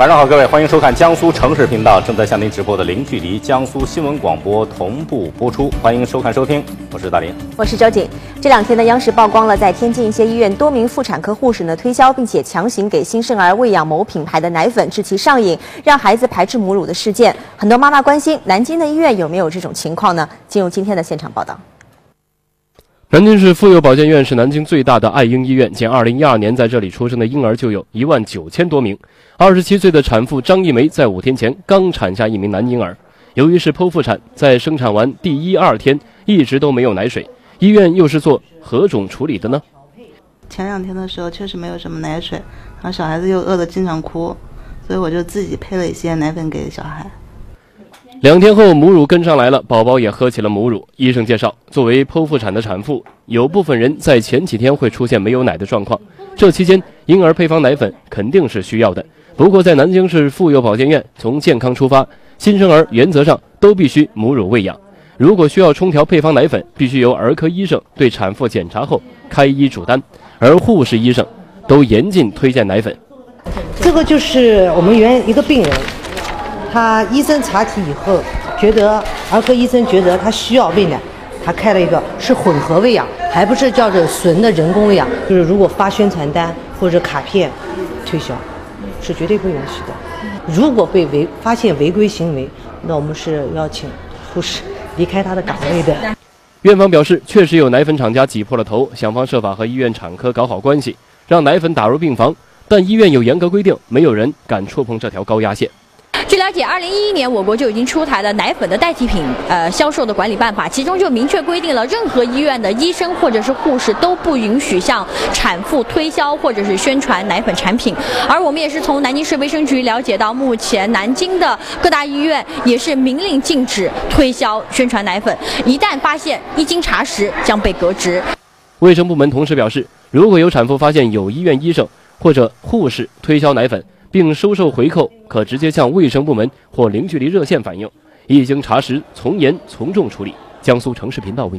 晚上好，各位，欢迎收看江苏城市频道正在向您直播的零距离江苏新闻广播同步播出，欢迎收看收听，我是大林，我是周瑾。这两天呢，央视曝光了在天津一些医院多名妇产科护士呢推销并且强行给新生儿喂养某品牌的奶粉，致其上瘾，让孩子排斥母乳的事件。很多妈妈关心，南京的医院有没有这种情况呢？进入今天的现场报道。南京市妇幼保健院是南京最大的爱婴医院，仅2012年在这里出生的婴儿就有一万九千多名。27岁的产妇张一梅在五天前刚产下一名男婴儿，由于是剖腹产，在生产完第一二天一直都没有奶水，医院又是做何种处理的呢？前两天的时候确实没有什么奶水，然后小孩子又饿得经常哭，所以我就自己配了一些奶粉给小孩。两天后，母乳跟上来了，宝宝也喝起了母乳。医生介绍，作为剖腹产的产妇，有部分人在前几天会出现没有奶的状况，这期间婴儿配方奶粉肯定是需要的。不过，在南京市妇幼保健院，从健康出发，新生儿原则上都必须母乳喂养。如果需要冲调配方奶粉，必须由儿科医生对产妇检查后开医嘱单，而护士、医生都严禁推荐奶粉。这个就是我们原一个病人。他医生查体以后，觉得儿科医生觉得他需要喂奶，他开了一个是混合喂养，还不是叫做纯的人工喂养。就是如果发宣传单或者卡片推销，是绝对不允许的。如果被违发现违规行为，那我们是要请护士离开他的岗位的。院方表示，确实有奶粉厂家挤破了头，想方设法和医院产科搞好关系，让奶粉打入病房，但医院有严格规定，没有人敢触碰这条高压线。据了解，二零一一年我国就已经出台了奶粉的代替品呃销售的管理办法，其中就明确规定了，任何医院的医生或者是护士都不允许向产妇推销或者是宣传奶粉产品。而我们也是从南京市卫生局了解到，目前南京的各大医院也是明令禁止推销宣传奶粉，一旦发现，一经查实将被革职。卫生部门同时表示，如果有产妇发现有医院医生或者护士推销奶粉，并收受回扣，可直接向卫生部门或零距离热线反映，一经查实，从严从重处理。江苏城市频道为。